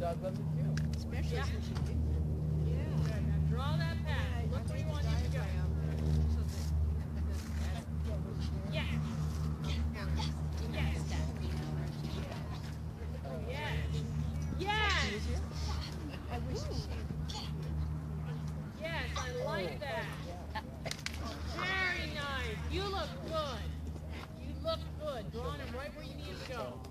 dog loves it too. Especially Yeah. since you did. Good. Now draw that pass. Look where you want it to go. Yes. Yes. Yes. Yes, I like that. Very nice. You look good. You look good. Drawing him right where you need to go.